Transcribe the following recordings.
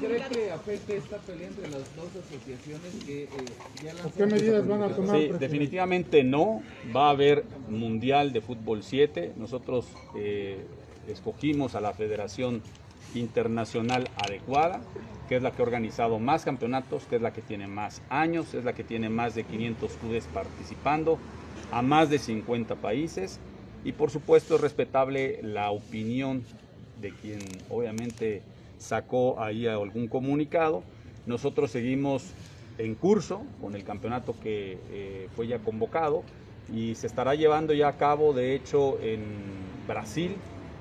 ¿Cree que afecte esta pelea entre las dos asociaciones que eh, ya lanzaron ¿Qué medidas van a tomar? Sí, definitivamente no. Va a haber Mundial de Fútbol 7. Nosotros eh, escogimos a la Federación Internacional adecuada, que es la que ha organizado más campeonatos, que es la que tiene más años, es la que tiene más de 500 clubes participando, a más de 50 países. Y por supuesto es respetable la opinión de quien obviamente sacó ahí algún comunicado. Nosotros seguimos en curso con el campeonato que eh, fue ya convocado y se estará llevando ya a cabo, de hecho, en Brasil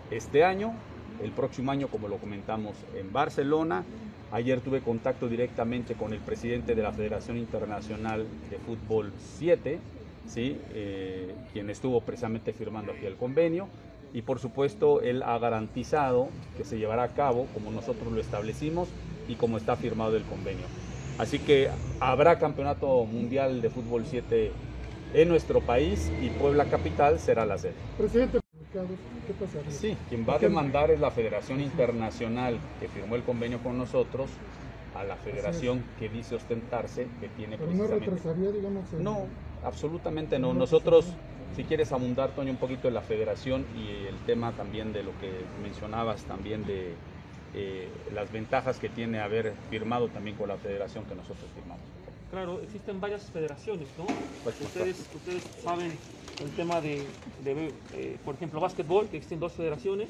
este año, el próximo año, como lo comentamos, en Barcelona. Ayer tuve contacto directamente con el presidente de la Federación Internacional de Fútbol 7, ¿sí? Eh, quien estuvo precisamente firmando aquí el convenio. Y por supuesto, él ha garantizado que se llevará a cabo como nosotros lo establecimos y como está firmado el convenio. Así que habrá campeonato mundial de fútbol 7 en nuestro país y Puebla Capital será la sede. Presidente, ¿qué pasaría? Sí, quien va a demandar es la Federación Internacional que firmó el convenio con nosotros a la federación que dice ostentarse que tiene Pero no precisamente. retrasaría, digamos, el- No, absolutamente no. No Nosotros. Si quieres abundar, Toño, un poquito de la federación y el tema también de lo que mencionabas también de eh, las ventajas que tiene haber firmado también con la federación que nosotros firmamos. Claro, existen varias federaciones, ¿no? Pues, ustedes, ustedes saben el tema de, de, eh, por ejemplo, básquetbol, que existen dos federaciones,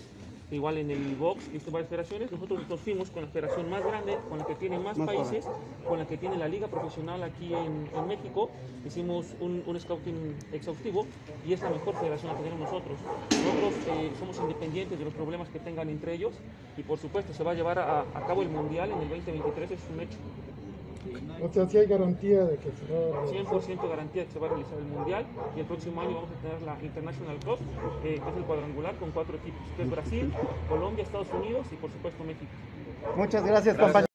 igual en el box existen varias federaciones. Nosotros nos fuimos con la federación más grande, con la que tiene más, países, con la que tiene la liga profesional aquí en, en México. Hicimos un, un scouting exhaustivo y es la mejor federación que tenemos nosotros. Nosotros eh, somos independientes de los problemas que tengan entre ellos y por supuesto se va a llevar a, a cabo el Mundial en el 2023, es un hecho. O sea, si hay garantía de que se va a realizar. 100% garantía que se va a realizar el Mundial y el próximo año vamos a tener la International Cup, eh, que es el cuadrangular con cuatro equipos, que es Brasil, Colombia, Estados Unidos y por supuesto México. Muchas gracias, compañero.